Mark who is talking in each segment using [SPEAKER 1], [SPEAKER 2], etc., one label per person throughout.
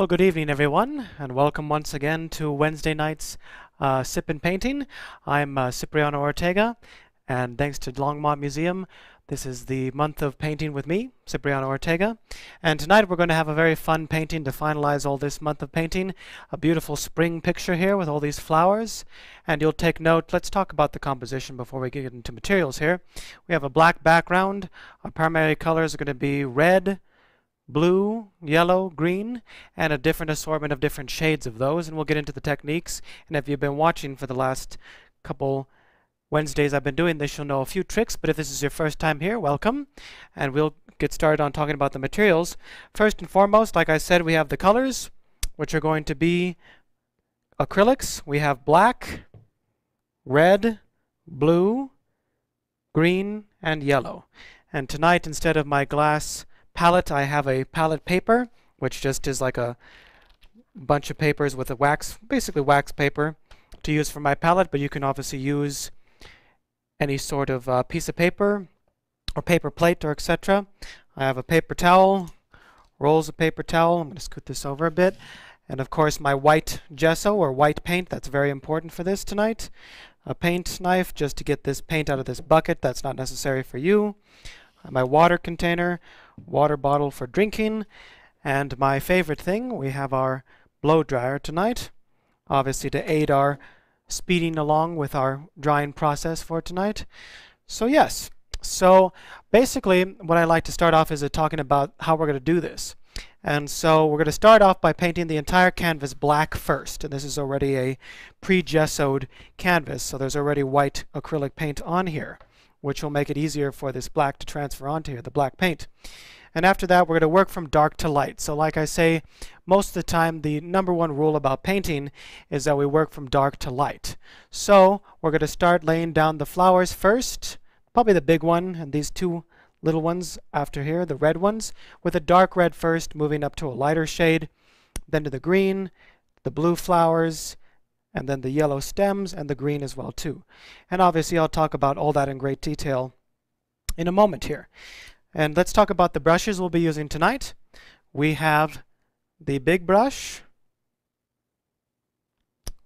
[SPEAKER 1] Well, good evening, everyone, and welcome once again to Wednesday night's uh, Sip and Painting. I'm uh, Cipriano Ortega, and thanks to Longmont Museum, this is the month of painting with me, Cipriano Ortega. And tonight we're going to have a very fun painting to finalize all this month of painting. A beautiful spring picture here with all these flowers. And you'll take note, let's talk about the composition before we get into materials here. We have a black background. Our primary colors are going to be red, blue, yellow, green, and a different assortment of different shades of those. And we'll get into the techniques. And if you've been watching for the last couple Wednesdays I've been doing this, you'll know a few tricks. But if this is your first time here, welcome. And we'll get started on talking about the materials. First and foremost, like I said, we have the colors, which are going to be acrylics. We have black, red, blue, green, and yellow. And tonight, instead of my glass palette, I have a palette paper, which just is like a bunch of papers with a wax, basically wax paper to use for my palette, but you can obviously use any sort of uh, piece of paper or paper plate or etc. I have a paper towel, rolls of paper towel. I'm going to scoot this over a bit. And of course my white gesso or white paint, that's very important for this tonight. A paint knife just to get this paint out of this bucket, that's not necessary for you. My water container, water bottle for drinking, and my favorite thing, we have our blow dryer tonight, obviously to aid our speeding along with our drying process for tonight. So yes, so basically what I like to start off is talking about how we're going to do this. And so we're going to start off by painting the entire canvas black first. And this is already a pre-gessoed canvas, so there's already white acrylic paint on here, which will make it easier for this black to transfer onto here, the black paint. And after that, we're going to work from dark to light. So like I say, most of the time, the number one rule about painting is that we work from dark to light. So we're going to start laying down the flowers first, probably the big one, and these two little ones after here, the red ones, with a dark red first, moving up to a lighter shade, then to the green, the blue flowers, and then the yellow stems, and the green as well too. And obviously I'll talk about all that in great detail in a moment here. And let's talk about the brushes we'll be using tonight. We have the big brush,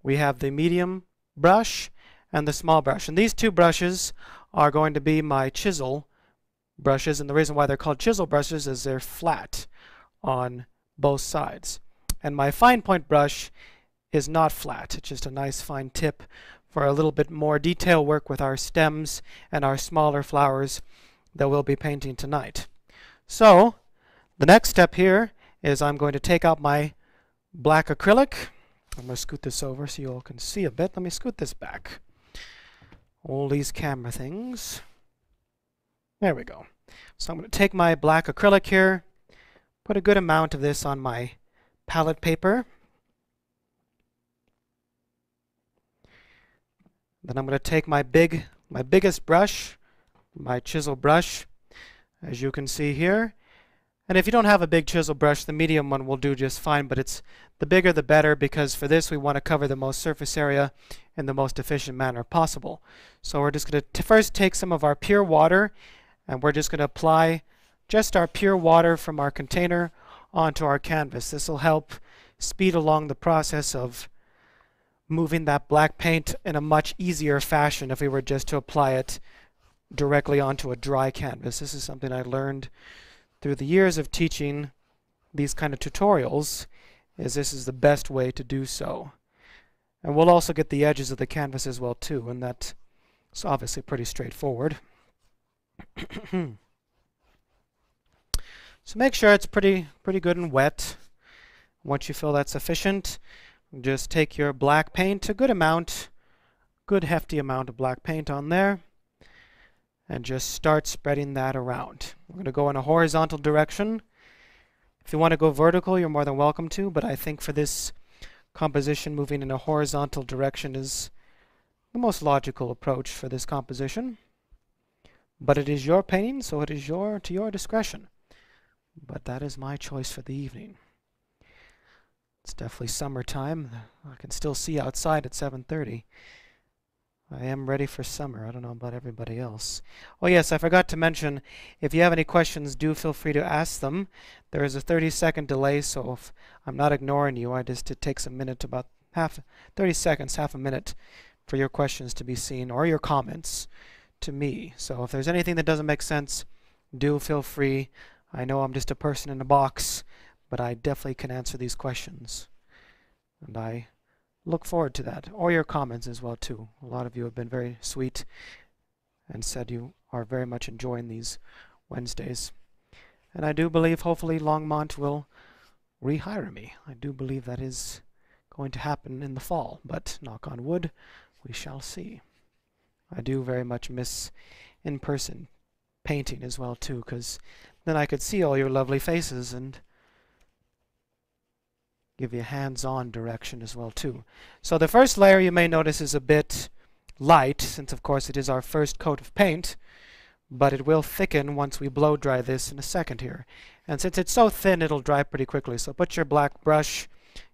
[SPEAKER 1] we have the medium brush, and the small brush. And these two brushes are going to be my chisel brushes, and the reason why they're called chisel brushes is they're flat on both sides. And my fine point brush is not flat, it's just a nice fine tip for a little bit more detail work with our stems and our smaller flowers that we'll be painting tonight. So the next step here is I'm going to take out my black acrylic. I'm going to scoot this over so you all can see a bit. Let me scoot this back. All these camera things. There we go. So I'm going to take my black acrylic here, put a good amount of this on my palette paper. Then I'm going to take my big, my biggest brush, my chisel brush, as you can see here. And if you don't have a big chisel brush, the medium one will do just fine, but it's the bigger the better because for this we want to cover the most surface area in the most efficient manner possible. So we're just going to first take some of our pure water and we're just going to apply just our pure water from our container onto our canvas. This will help speed along the process of moving that black paint in a much easier fashion if we were just to apply it directly onto a dry canvas. This is something I learned through the years of teaching these kind of tutorials is this is the best way to do so. And we'll also get the edges of the canvas as well too, and that's obviously pretty straightforward. so make sure it's pretty pretty good and wet. Once you feel that's sufficient, just take your black paint, a good amount, good hefty amount of black paint on there and just start spreading that around. We're going to go in a horizontal direction. If you want to go vertical, you're more than welcome to, but I think for this composition, moving in a horizontal direction is the most logical approach for this composition. But it is your painting, so it is your to your discretion. But that is my choice for the evening. It's definitely summertime. I can still see outside at 7.30. I am ready for summer. I don't know about everybody else. Oh, yes, I forgot to mention if you have any questions, do feel free to ask them. There is a 30 second delay, so if I'm not ignoring you, I just it takes a minute, about half 30 seconds, half a minute for your questions to be seen or your comments to me. So if there's anything that doesn't make sense, do feel free. I know I'm just a person in a box, but I definitely can answer these questions. And I look forward to that, or your comments as well too. A lot of you have been very sweet and said you are very much enjoying these Wednesdays. And I do believe hopefully Longmont will rehire me. I do believe that is going to happen in the fall, but knock on wood, we shall see. I do very much miss in-person painting as well too, because then I could see all your lovely faces and give you hands-on direction as well too. So the first layer you may notice is a bit light, since of course it is our first coat of paint, but it will thicken once we blow dry this in a second here. And since it's so thin, it'll dry pretty quickly. So put your black brush,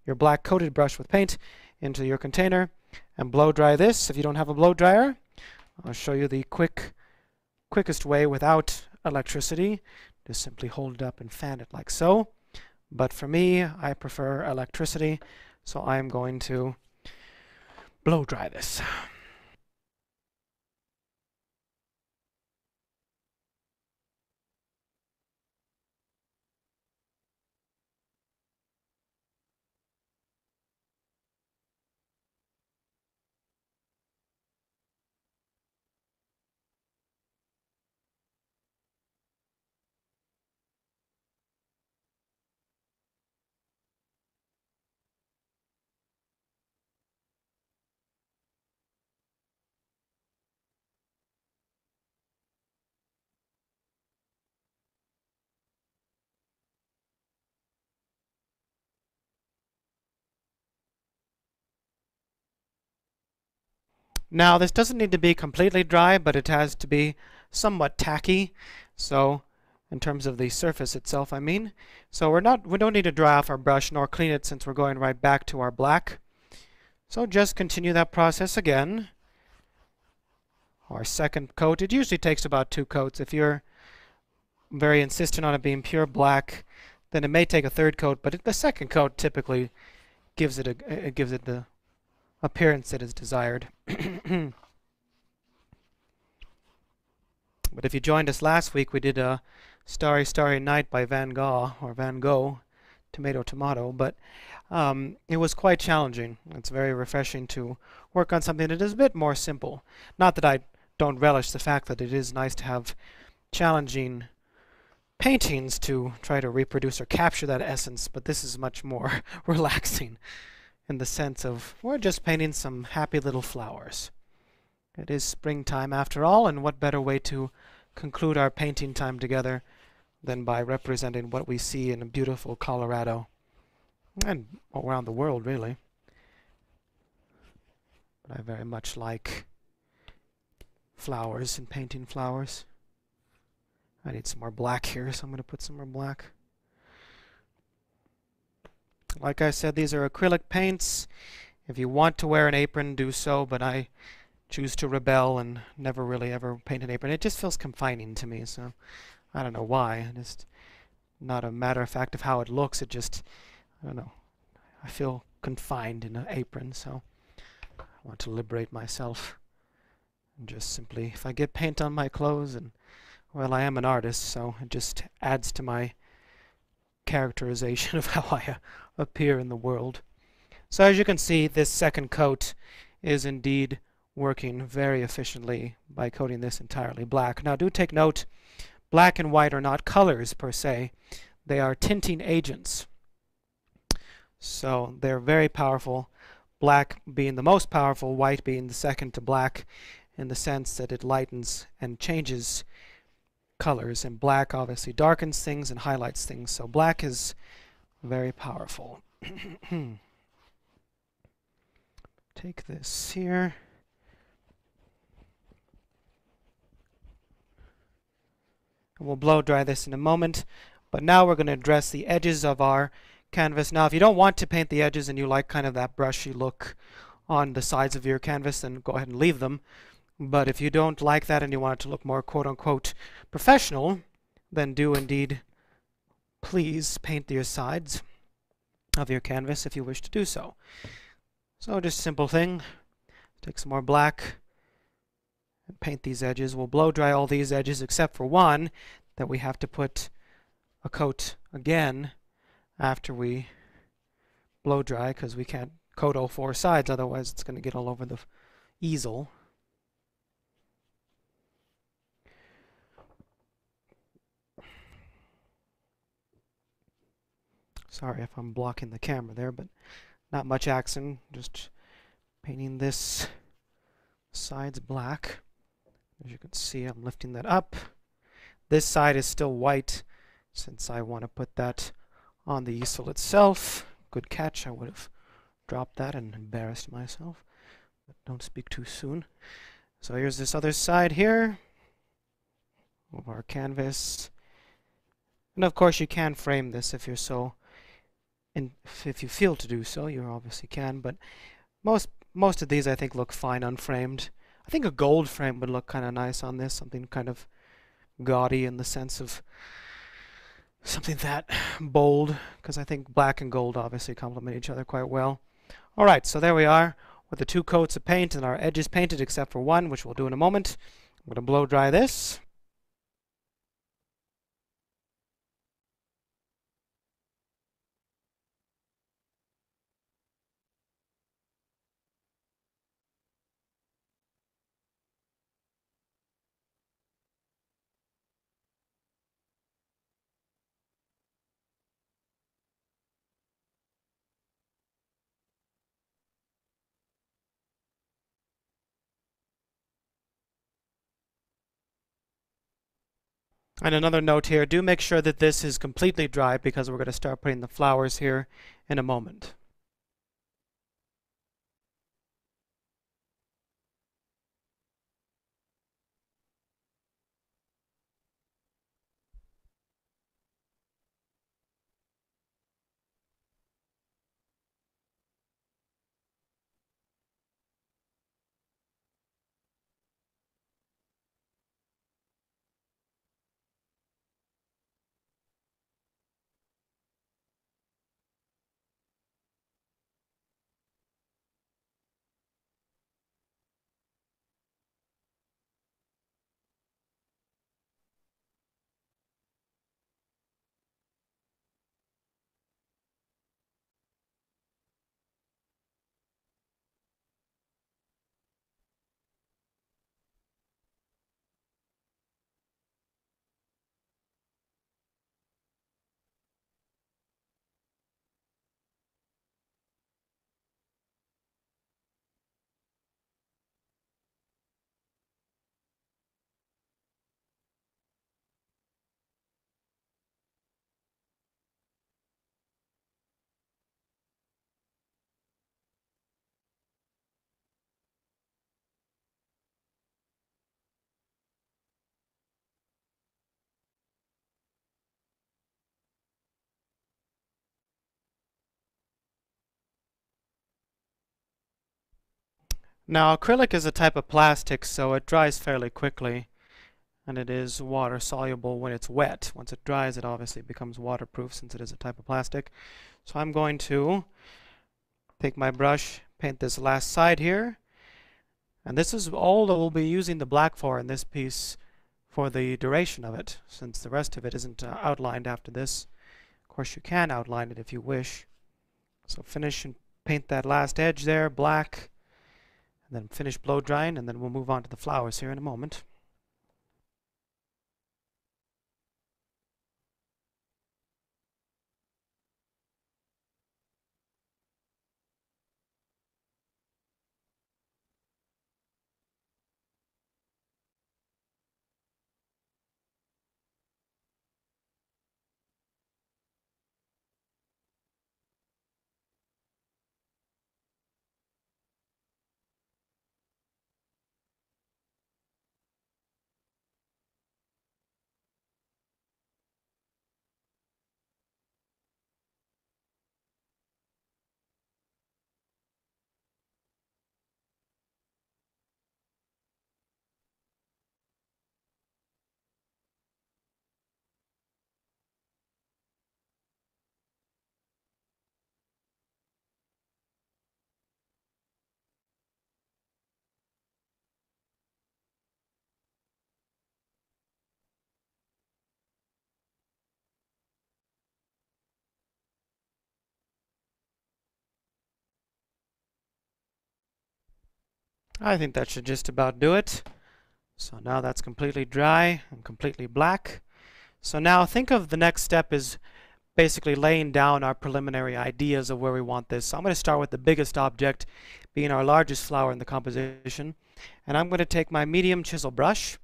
[SPEAKER 1] your black coated brush with paint, into your container and blow dry this. If you don't have a blow dryer, I'll show you the quick, quickest way without electricity. Just simply hold it up and fan it like so. But for me, I prefer electricity, so I'm going to blow dry this. Now this doesn't need to be completely dry, but it has to be somewhat tacky. So in terms of the surface itself, I mean. So we're not we don't need to dry off our brush nor clean it since we're going right back to our black. So just continue that process again. Our second coat, it usually takes about two coats. If you're very insistent on it being pure black, then it may take a third coat, but the second coat typically gives it a it gives it the appearance that is desired. but if you joined us last week, we did a Starry Starry Night by Van Gogh, or Van Gogh, tomato tomato, but um, it was quite challenging. It's very refreshing to work on something that is a bit more simple. Not that I don't relish the fact that it is nice to have challenging paintings to try to reproduce or capture that essence, but this is much more relaxing in the sense of we're just painting some happy little flowers. It is springtime after all, and what better way to conclude our painting time together than by representing what we see in a beautiful Colorado and around the world, really. But I very much like flowers and painting flowers. I need some more black here, so I'm going to put some more black. Like I said, these are acrylic paints. If you want to wear an apron, do so, but I choose to rebel and never really ever paint an apron. It just feels confining to me, so I don't know why. Just not a matter of fact of how it looks. It just, I don't know. I feel confined in an apron, so I want to liberate myself. And just simply, if I get paint on my clothes, and, well, I am an artist, so it just adds to my characterization of how I uh, appear in the world. So as you can see, this second coat is indeed working very efficiently by coating this entirely black. Now do take note, black and white are not colors per se. They are tinting agents. So they're very powerful, black being the most powerful, white being the second to black in the sense that it lightens and changes colors, and black obviously darkens things and highlights things. So black is very powerful. Take this here. We'll blow dry this in a moment, but now we're going to address the edges of our canvas. Now, if you don't want to paint the edges and you like kind of that brushy look on the sides of your canvas, then go ahead and leave them. But if you don't like that and you want it to look more quote-unquote professional, then do indeed please paint your sides of your canvas if you wish to do so. So just a simple thing. Take some more black and paint these edges. We'll blow dry all these edges except for one that we have to put a coat again after we blow dry because we can't coat all four sides otherwise it's going to get all over the easel. Sorry if I'm blocking the camera there, but not much action. Just painting this sides black. As you can see, I'm lifting that up. This side is still white since I want to put that on the easel itself. Good catch. I would have dropped that and embarrassed myself. But don't speak too soon. So here's this other side here of our canvas. And of course you can frame this if you're so and if you feel to do so, you obviously can, but most most of these I think look fine unframed. I think a gold frame would look kind of nice on this, something kind of gaudy in the sense of something that bold, because I think black and gold obviously complement each other quite well. Alright, so there we are with the two coats of paint and our edges painted except for one, which we'll do in a moment. I'm going to blow dry this. And another note here, do make sure that this is completely dry because we're going to start putting the flowers here in a moment. Now acrylic is a type of plastic so it dries fairly quickly and it is water soluble when it's wet. Once it dries it obviously becomes waterproof since it is a type of plastic. So I'm going to take my brush, paint this last side here and this is all that we'll be using the black for in this piece for the duration of it since the rest of it isn't uh, outlined after this. Of course you can outline it if you wish. So finish and paint that last edge there black then finish blow drying and then we'll move on to the flowers here in a moment. I think that should just about do it. So now that's completely dry and completely black. So now think of the next step is basically laying down our preliminary ideas of where we want this. So I'm going to start with the biggest object being our largest flower in the composition. And I'm going to take my medium chisel brush,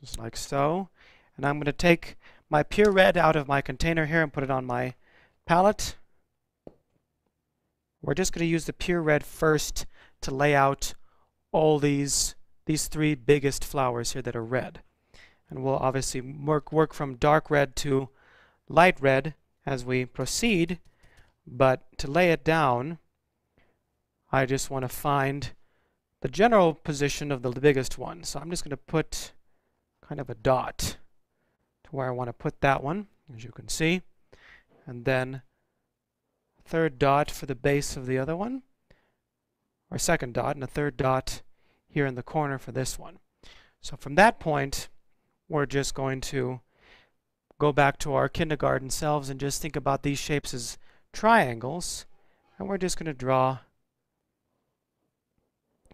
[SPEAKER 1] just like so. And I'm going to take my pure red out of my container here and put it on my palette. We're just going to use the pure red first to lay out all these these three biggest flowers here that are red. And we'll obviously work, work from dark red to light red as we proceed, but to lay it down, I just want to find the general position of the biggest one. So I'm just going to put kind of a dot to where I want to put that one, as you can see. And then third dot for the base of the other one, or second dot, and a third dot here in the corner for this one. So from that point, we're just going to go back to our kindergarten selves and just think about these shapes as triangles. And we're just going to draw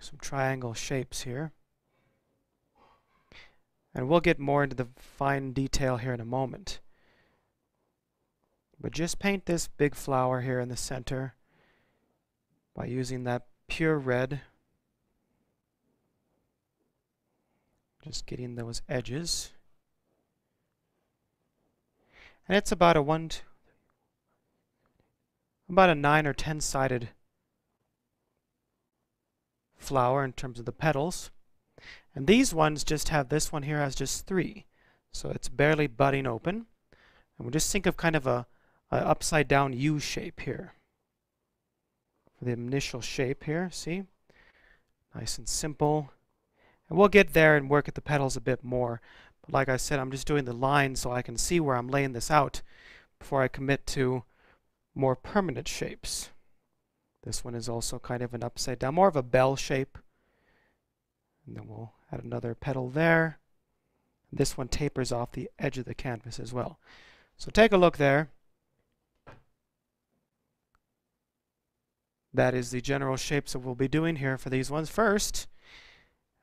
[SPEAKER 1] some triangle shapes here. And we'll get more into the fine detail here in a moment. But just paint this big flower here in the center by using that pure red. Just getting those edges. And it's about a one, about a nine or ten sided flower in terms of the petals. And these ones just have this one here has just three. So it's barely budding open. And we'll just think of kind of a, a upside down U shape here. For the initial shape here, see? Nice and simple. And we'll get there and work at the petals a bit more. But like I said, I'm just doing the lines so I can see where I'm laying this out before I commit to more permanent shapes. This one is also kind of an upside down, more of a bell shape. And then we'll add another petal there. This one tapers off the edge of the canvas as well. So take a look there. That is the general shapes that we'll be doing here for these ones first.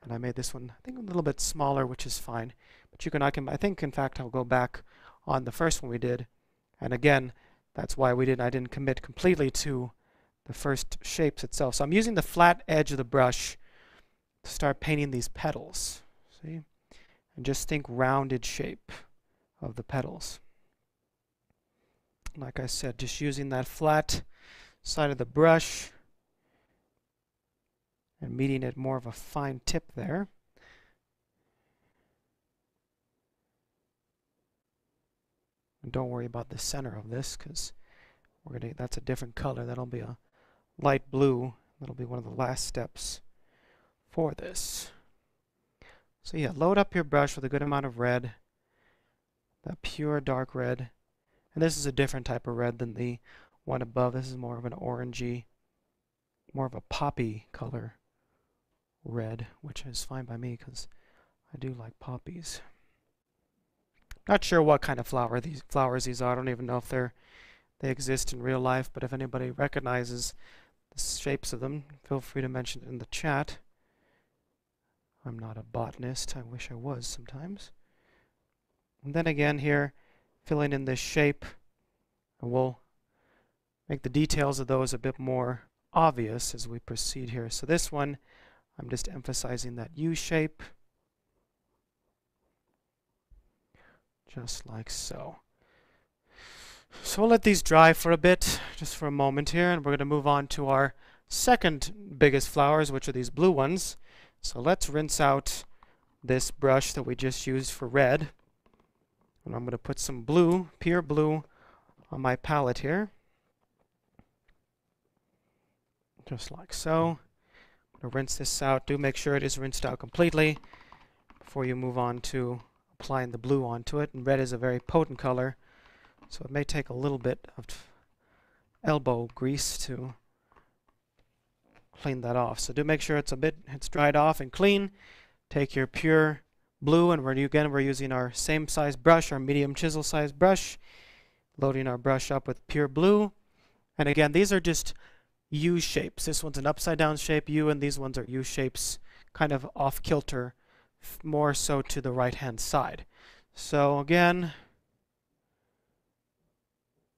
[SPEAKER 1] And I made this one, I think, a little bit smaller, which is fine. But you can, I can, I think, in fact, I'll go back on the first one we did. And again, that's why we didn't, I didn't commit completely to the first shapes itself. So I'm using the flat edge of the brush to start painting these petals. See? And just think rounded shape of the petals. Like I said, just using that flat side of the brush and meeting it more of a fine tip there. And don't worry about the center of this because we're gonna that's a different color. That'll be a light blue. That'll be one of the last steps for this. So yeah, load up your brush with a good amount of red, that pure dark red. And this is a different type of red than the one above. This is more of an orangey, more of a poppy color red, which is fine by me because I do like poppies. Not sure what kind of flower these flowers these are. I don't even know if they're they exist in real life, but if anybody recognizes the shapes of them, feel free to mention it in the chat. I'm not a botanist. I wish I was sometimes. And then again here, filling in this shape, we'll make the details of those a bit more obvious as we proceed here. So this one, I'm just emphasizing that U shape. Just like so. So we'll let these dry for a bit, just for a moment here, and we're going to move on to our second biggest flowers, which are these blue ones. So let's rinse out this brush that we just used for red. And I'm going to put some blue, pure blue, on my palette here. Just like so to rinse this out. Do make sure it is rinsed out completely before you move on to applying the blue onto it. And red is a very potent color, so it may take a little bit of elbow grease to clean that off. So do make sure it's a bit it's dried off and clean. Take your pure blue and we're again we're using our same size brush, our medium chisel size brush, loading our brush up with pure blue. And again, these are just U shapes. This one's an upside down shape U, and these ones are U shapes, kind of off kilter, more so to the right hand side. So again,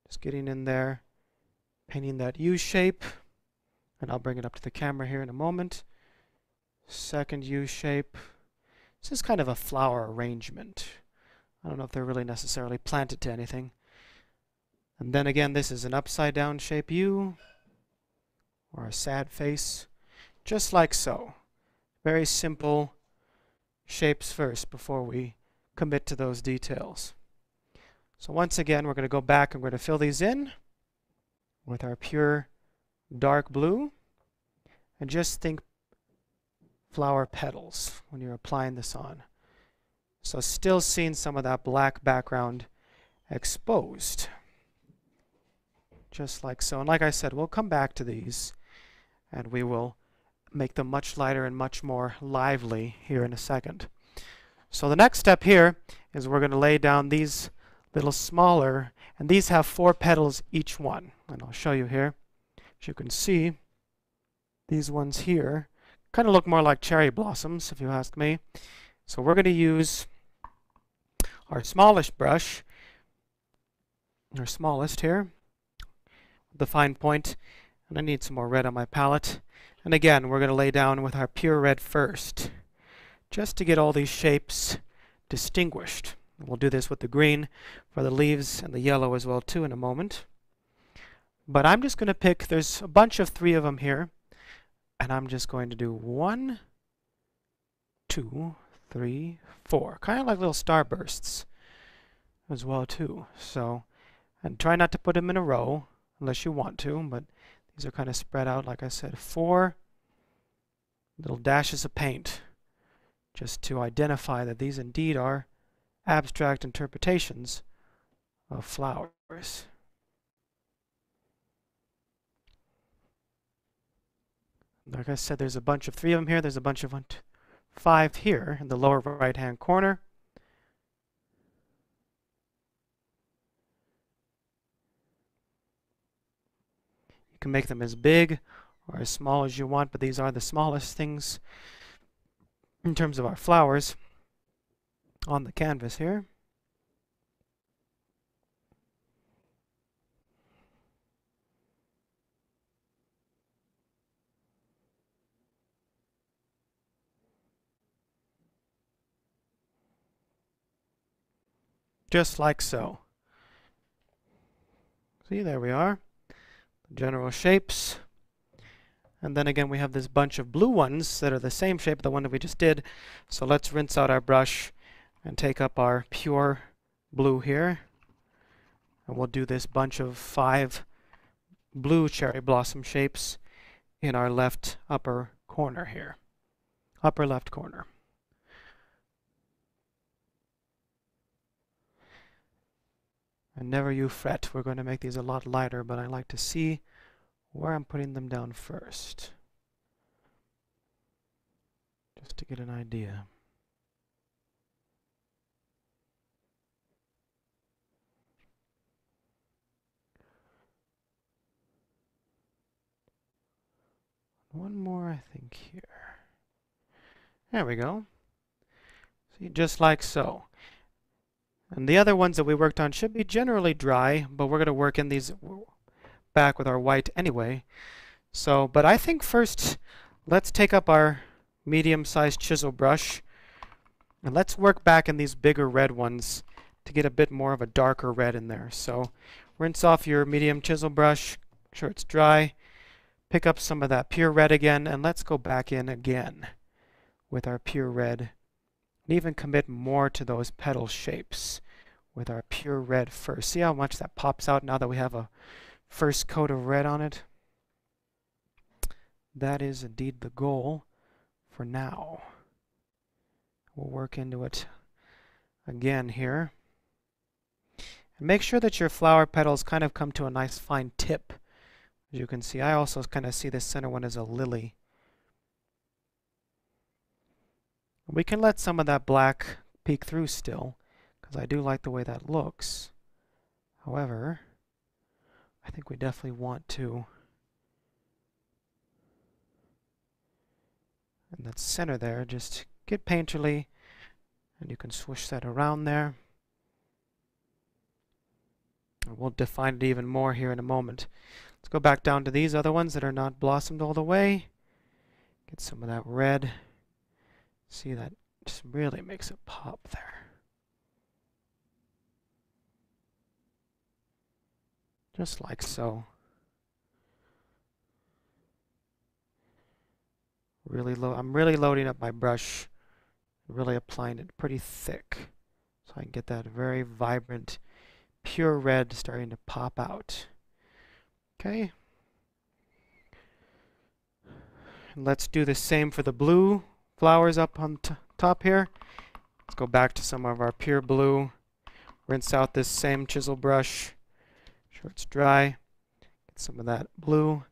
[SPEAKER 1] just getting in there, painting that U shape, and I'll bring it up to the camera here in a moment. Second U shape. This is kind of a flower arrangement. I don't know if they're really necessarily planted to anything. And then again, this is an upside down shape U, or a sad face, just like so. Very simple shapes first before we commit to those details. So once again, we're going to go back and we're going to fill these in with our pure dark blue. And just think flower petals when you're applying this on. So still seeing some of that black background exposed. Just like so. And like I said, we'll come back to these and we will make them much lighter and much more lively here in a second. So the next step here is we're going to lay down these little smaller, and these have four petals each one. And I'll show you here. As you can see, these ones here kind of look more like cherry blossoms, if you ask me. So we're going to use our smallest brush, our smallest here, the fine point, and I need some more red on my palette. And again, we're going to lay down with our pure red first, just to get all these shapes distinguished. We'll do this with the green for the leaves and the yellow as well too in a moment. But I'm just going to pick, there's a bunch of three of them here, and I'm just going to do one, two, three, four. Kind of like little starbursts as well too. So, and try not to put them in a row unless you want to, but these are kind of spread out, like I said. Four little dashes of paint just to identify that these indeed are abstract interpretations of flowers. Like I said, there's a bunch of three of them here. There's a bunch of one, two, five here in the lower right hand corner. Can make them as big or as small as you want, but these are the smallest things in terms of our flowers on the canvas here. Just like so. See, there we are. General shapes. And then again, we have this bunch of blue ones that are the same shape, the one that we just did. So let's rinse out our brush and take up our pure blue here. And we'll do this bunch of five blue cherry blossom shapes in our left upper corner here. Upper left corner. And never you fret, we're going to make these a lot lighter, but I like to see where I'm putting them down first. Just to get an idea. One more, I think, here. There we go. See, just like so. And the other ones that we worked on should be generally dry, but we're going to work in these back with our white anyway. So, but I think first, let's take up our medium-sized chisel brush, and let's work back in these bigger red ones to get a bit more of a darker red in there. So, rinse off your medium chisel brush, make sure it's dry, pick up some of that pure red again, and let's go back in again with our pure red, and even commit more to those petal shapes with our pure red first. See how much that pops out now that we have a first coat of red on it? That is indeed the goal for now. We'll work into it again here. And make sure that your flower petals kind of come to a nice fine tip. As you can see, I also kind of see the center one as a lily. We can let some of that black peek through still because I do like the way that looks. However, I think we definitely want to. in that center there, just get painterly, and you can swish that around there. And we'll define it even more here in a moment. Let's go back down to these other ones that are not blossomed all the way. Get some of that red. See that just really makes it pop there. Just like so. Really low. I'm really loading up my brush, really applying it pretty thick, so I can get that very vibrant, pure red starting to pop out. Okay. Let's do the same for the blue flowers up on top here. Let's go back to some of our pure blue. Rinse out this same chisel brush. Sure it's dry. Get some of that blue.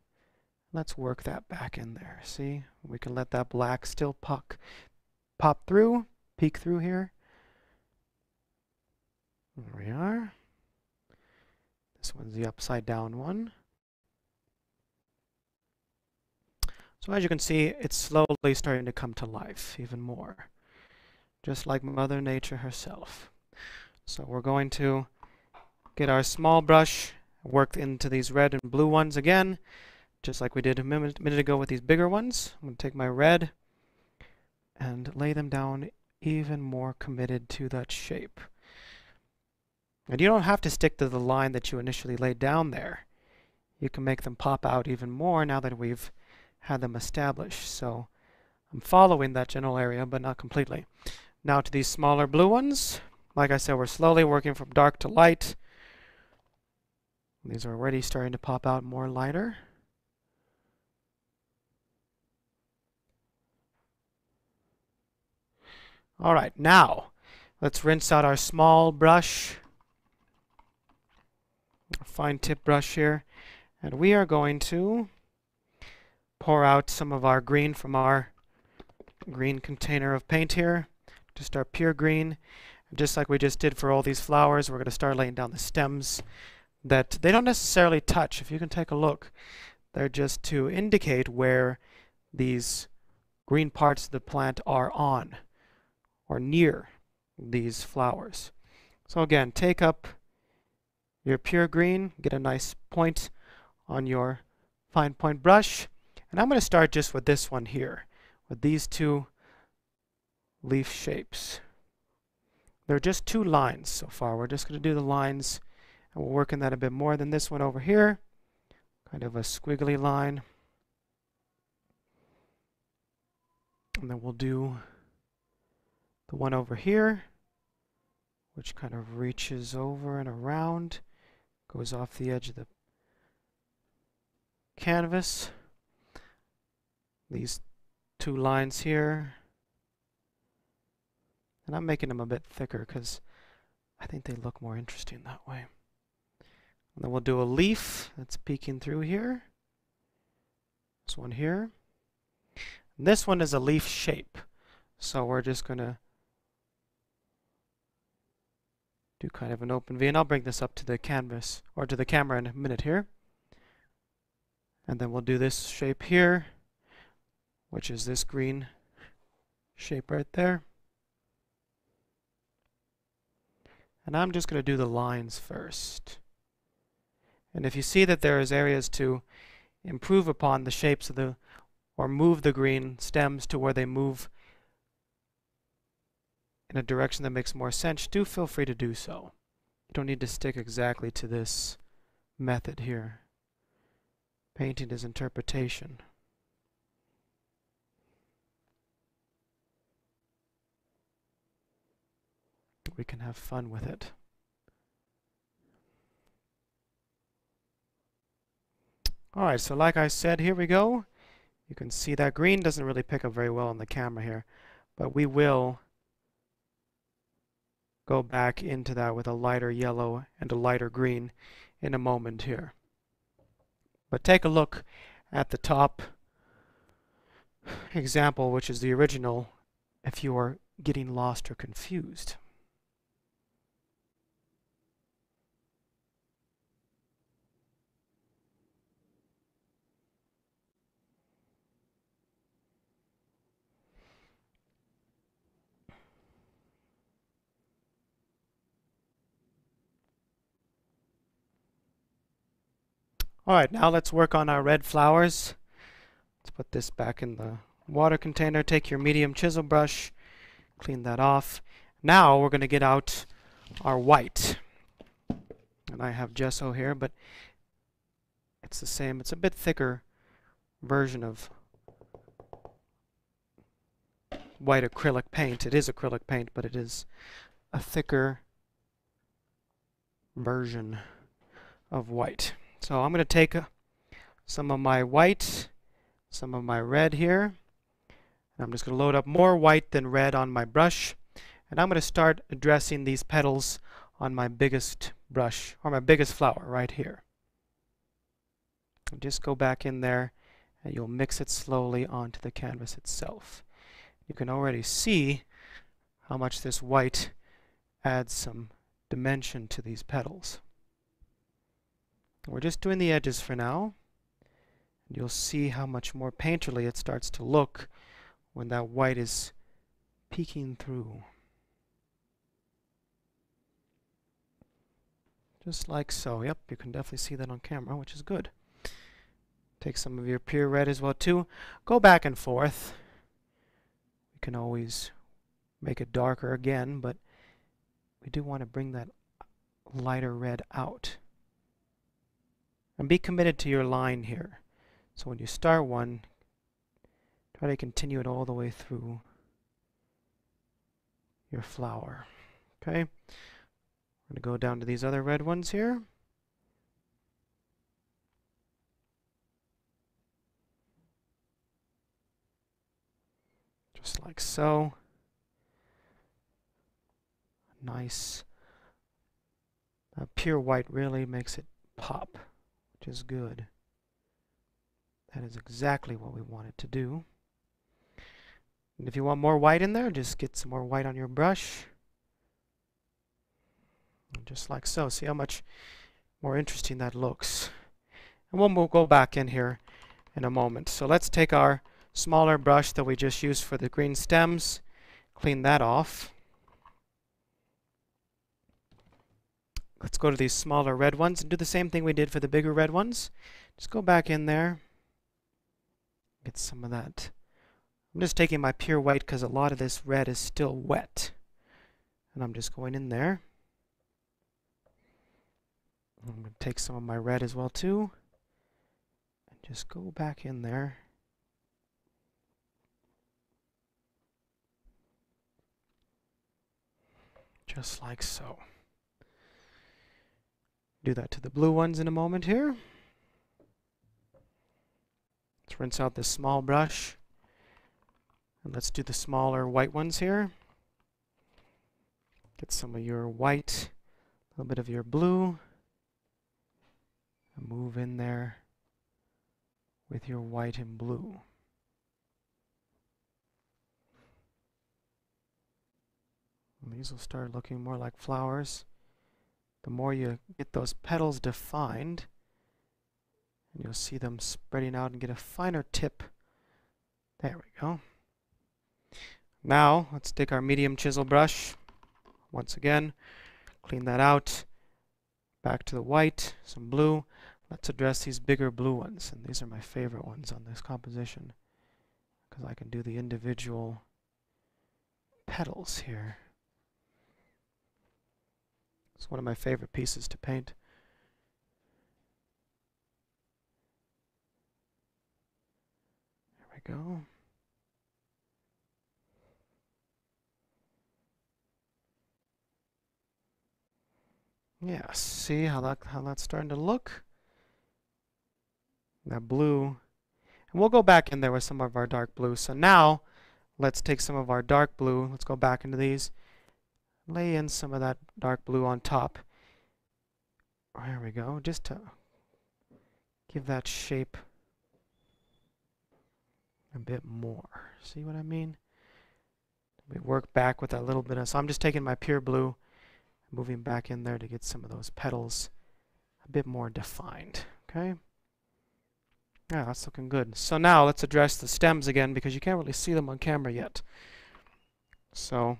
[SPEAKER 1] Let's work that back in there. See? We can let that black still puck, pop through, peek through here. There we are. This one's the upside down one. So as you can see, it's slowly starting to come to life even more, just like Mother Nature herself. So we're going to get our small brush, work into these red and blue ones again, just like we did a minute, minute ago with these bigger ones. I'm going to take my red and lay them down even more committed to that shape. And you don't have to stick to the line that you initially laid down there. You can make them pop out even more now that we've had them established. So I'm following that general area, but not completely. Now to these smaller blue ones. Like I said, we're slowly working from dark to light. These are already starting to pop out more lighter. All right, now let's rinse out our small brush, fine tip brush here, and we are going to pour out some of our green from our green container of paint here, just our pure green. And just like we just did for all these flowers, we're going to start laying down the stems that they don't necessarily touch. If you can take a look, they're just to indicate where these green parts of the plant are on or near these flowers. So again, take up your pure green, get a nice point on your fine point brush, and I'm going to start just with this one here, with these two leaf shapes. They're just two lines so far. We're just going to do the lines, and we'll work in that a bit more than this one over here. Kind of a squiggly line. And then we'll do the one over here, which kind of reaches over and around, goes off the edge of the canvas. These two lines here. And I'm making them a bit thicker because I think they look more interesting that way. And then we'll do a leaf that's peeking through here. This one here. And this one is a leaf shape. So we're just going to do kind of an open V. And I'll bring this up to the canvas, or to the camera in a minute here. And then we'll do this shape here, which is this green shape right there. And I'm just going to do the lines first. And if you see that there is areas to improve upon the shapes of the, or move the green stems to where they move in a direction that makes more sense, do feel free to do so. You don't need to stick exactly to this method here. Painting is interpretation. We can have fun with it. Alright, so like I said, here we go. You can see that green doesn't really pick up very well on the camera here, but we will go back into that with a lighter yellow and a lighter green in a moment here. But take a look at the top example, which is the original, if you are getting lost or confused. Alright, now let's work on our red flowers. Let's put this back in the water container. Take your medium chisel brush, clean that off. Now we're going to get out our white. And I have gesso here, but it's the same. It's a bit thicker version of white acrylic paint. It is acrylic paint, but it is a thicker version of white. So I'm going to take uh, some of my white, some of my red here. And I'm just going to load up more white than red on my brush. And I'm going to start addressing these petals on my biggest brush, or my biggest flower right here. Just go back in there and you'll mix it slowly onto the canvas itself. You can already see how much this white adds some dimension to these petals. We're just doing the edges for now. And you'll see how much more painterly it starts to look when that white is peeking through. Just like so. Yep, you can definitely see that on camera, which is good. Take some of your pure red as well too. Go back and forth. You can always make it darker again, but we do want to bring that lighter red out. And be committed to your line here. So when you start one, try to continue it all the way through your flower. Okay? I'm going to go down to these other red ones here. Just like so. Nice. Uh, pure white really makes it pop which is good. That is exactly what we wanted to do. And if you want more white in there, just get some more white on your brush. Just like so. See how much more interesting that looks. And we'll, we'll go back in here in a moment. So let's take our smaller brush that we just used for the green stems, clean that off. Let's go to these smaller red ones and do the same thing we did for the bigger red ones. Just go back in there. Get some of that. I'm just taking my pure white because a lot of this red is still wet. And I'm just going in there. I'm going to take some of my red as well too. And just go back in there. Just like so. Do that to the blue ones in a moment here. Let's rinse out this small brush. And let's do the smaller white ones here. Get some of your white, a little bit of your blue. And move in there with your white and blue. And these will start looking more like flowers the more you get those petals defined, and you'll see them spreading out and get a finer tip. There we go. Now, let's take our medium chisel brush. Once again, clean that out. Back to the white, some blue. Let's address these bigger blue ones. And these are my favorite ones on this composition. Because I can do the individual petals here. It's one of my favorite pieces to paint. There we go. Yeah, see how that how that's starting to look? That blue. And we'll go back in there with some of our dark blue. So now, let's take some of our dark blue. Let's go back into these lay in some of that dark blue on top. There we go, just to give that shape a bit more. See what I mean? We work back with that little bit of, so I'm just taking my pure blue, moving back in there to get some of those petals a bit more defined, okay? Yeah, that's looking good. So now let's address the stems again because you can't really see them on camera yet. So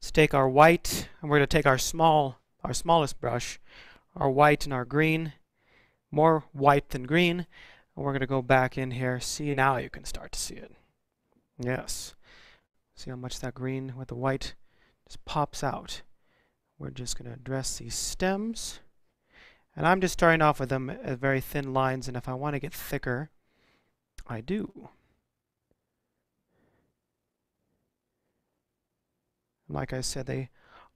[SPEAKER 1] Let's take our white, and we're going to take our small, our smallest brush, our white and our green. more white than green. And we're going to go back in here. See, now you can start to see it. Yes. See how much that green with the white just pops out. We're just going to address these stems. And I'm just starting off with them as very thin lines, and if I want to get thicker, I do. Like I said, they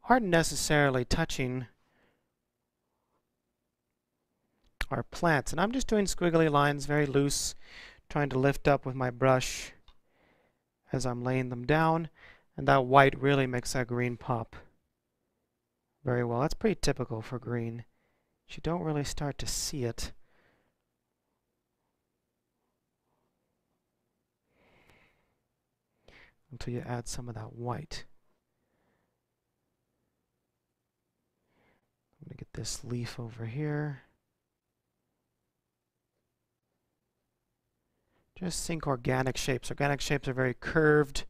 [SPEAKER 1] aren't necessarily touching our plants. And I'm just doing squiggly lines, very loose, trying to lift up with my brush as I'm laying them down. And that white really makes that green pop very well. That's pretty typical for green. You don't really start to see it until you add some of that white. I'm going to get this leaf over here. Just think organic shapes. Organic shapes are very curved.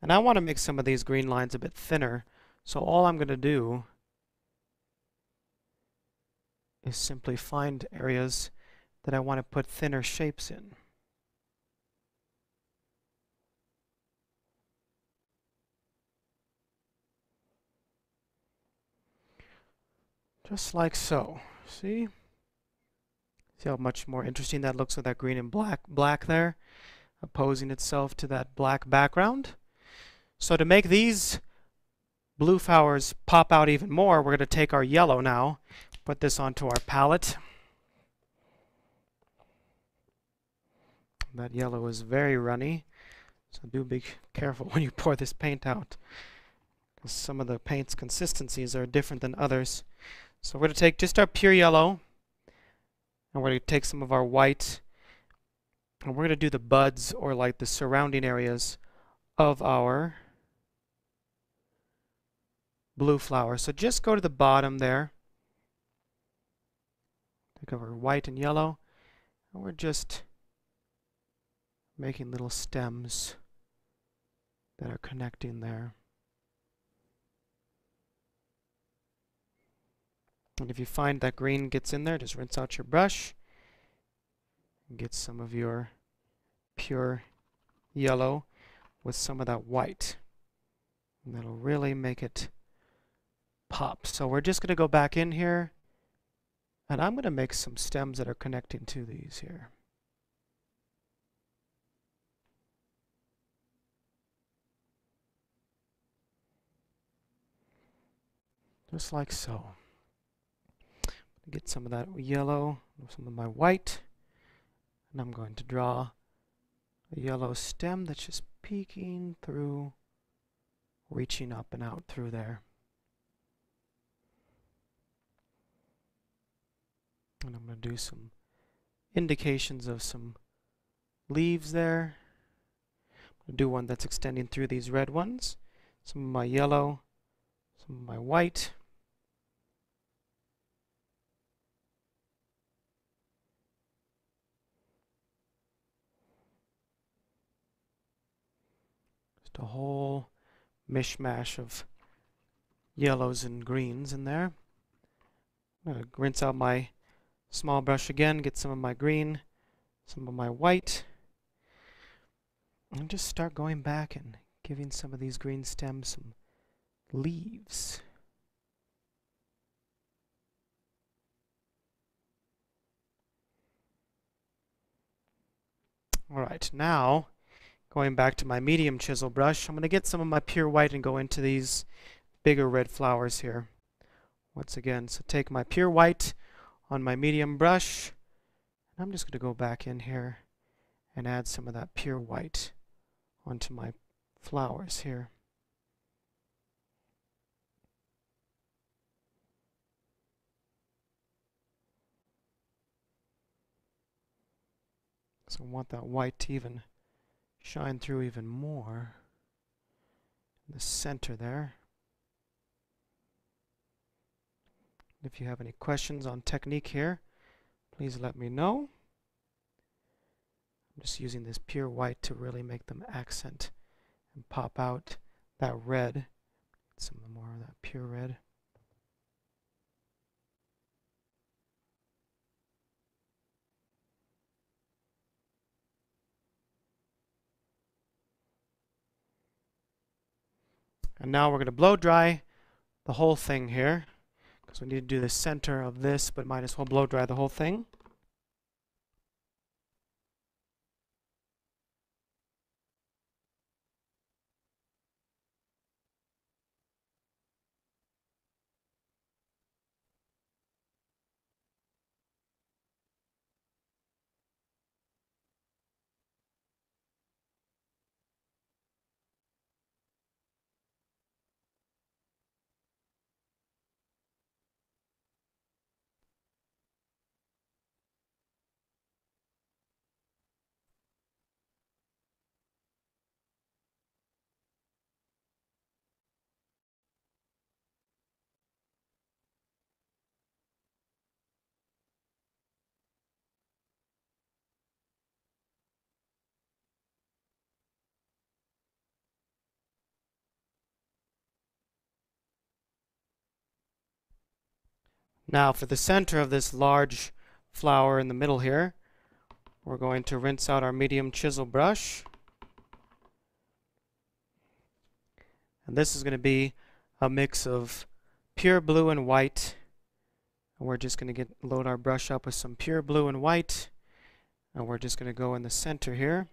[SPEAKER 1] And I want to make some of these green lines a bit thinner. So all I'm going to do is simply find areas that I want to put thinner shapes in. Just like so. See? See how much more interesting that looks with that green and black black there, opposing itself to that black background. So to make these blue flowers pop out even more, we're going to take our yellow now, put this onto our palette. That yellow is very runny, so do be careful when you pour this paint out. Some of the paint's consistencies are different than others. So we're going to take just our pure yellow, and we're going to take some of our white, and we're going to do the buds or like the surrounding areas of our blue flower. So just go to the bottom there. Take over white and yellow. And we're just making little stems that are connecting there. And if you find that green gets in there, just rinse out your brush and get some of your pure yellow with some of that white. And that'll really make it pop. So we're just going to go back in here and I'm going to make some stems that are connecting to these here. Just like so get some of that yellow, some of my white, and I'm going to draw a yellow stem that's just peeking through, reaching up and out through there. And I'm going to do some indications of some leaves there. I'm going to do one that's extending through these red ones. Some of my yellow, some of my white. Just a whole mishmash of yellows and greens in there. I'm going to rinse out my small brush again, get some of my green, some of my white, and just start going back and giving some of these green stems some leaves. Alright, now Going back to my medium chisel brush, I'm going to get some of my pure white and go into these bigger red flowers here. Once again, so take my pure white on my medium brush, and I'm just going to go back in here and add some of that pure white onto my flowers here. So I want that white to even shine through even more in the center there. If you have any questions on technique here, please let me know. I'm just using this pure white to really make them accent and pop out that red Some of the more of that pure red. And now we're going to blow dry the whole thing here because we need to do the center of this, but might as well blow dry the whole thing. Now for the center of this large flower in the middle here, we're going to rinse out our medium chisel brush. And this is going to be a mix of pure blue and white. And we're just going to get load our brush up with some pure blue and white. And we're just going to go in the center here.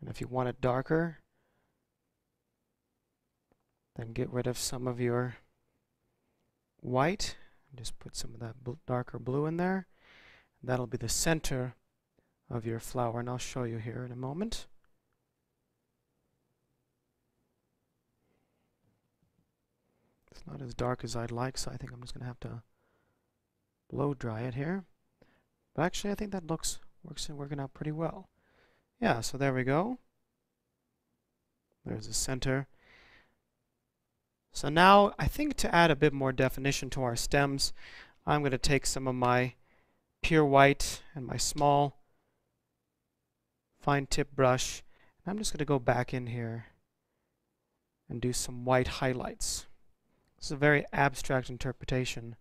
[SPEAKER 1] And if you want it darker, then get rid of some of your white. Just put some of that bl darker blue in there. That'll be the center of your flower, and I'll show you here in a moment. It's not as dark as I'd like, so I think I'm just going to have to blow dry it here. But actually, I think that looks works and working out pretty well. Yeah, so there we go. There's the center. So now I think to add a bit more definition to our stems, I'm going to take some of my pure white and my small fine tip brush and I'm just going to go back in here and do some white highlights. Is a very abstract interpretation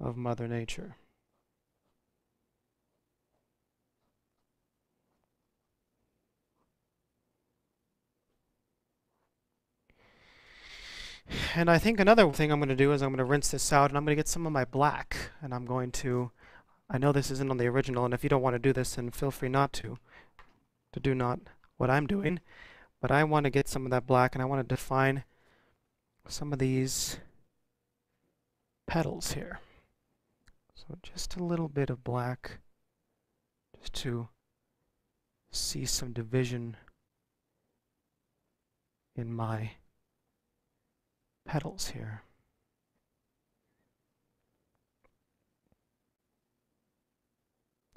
[SPEAKER 1] of Mother Nature. And I think another thing I'm going to do is I'm going to rinse this out and I'm going to get some of my black and I'm going to, I know this isn't on the original and if you don't want to do this then feel free not to, to do not what I'm doing. But I want to get some of that black and I want to define some of these petals here. So just a little bit of black just to see some division in my petals here.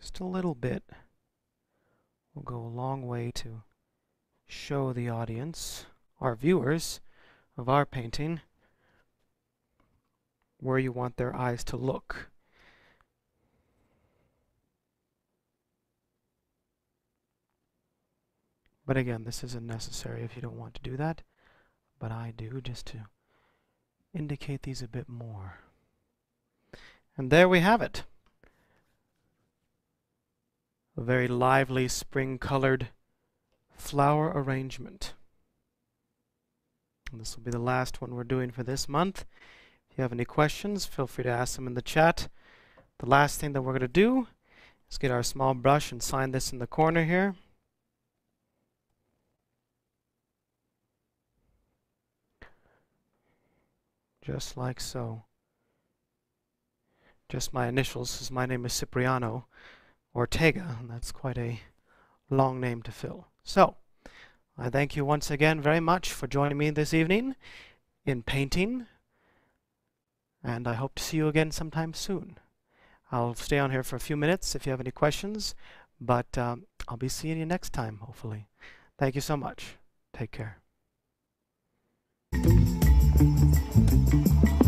[SPEAKER 1] Just a little bit will go a long way to show the audience, our viewers of our painting, where you want their eyes to look. But again, this isn't necessary if you don't want to do that, but I do just to indicate these a bit more. And there we have it. A very lively spring-colored flower arrangement. And this will be the last one we're doing for this month. If you have any questions, feel free to ask them in the chat. The last thing that we're going to do is get our small brush and sign this in the corner here. Just like so. Just my initials, as my name is Cipriano Ortega, and that's quite a long name to fill. So, I thank you once again very much for joining me this evening in painting, and I hope to see you again sometime soon. I'll stay on here for a few minutes if you have any questions, but um, I'll be seeing you next time, hopefully. Thank you so much. Take care. Thank you.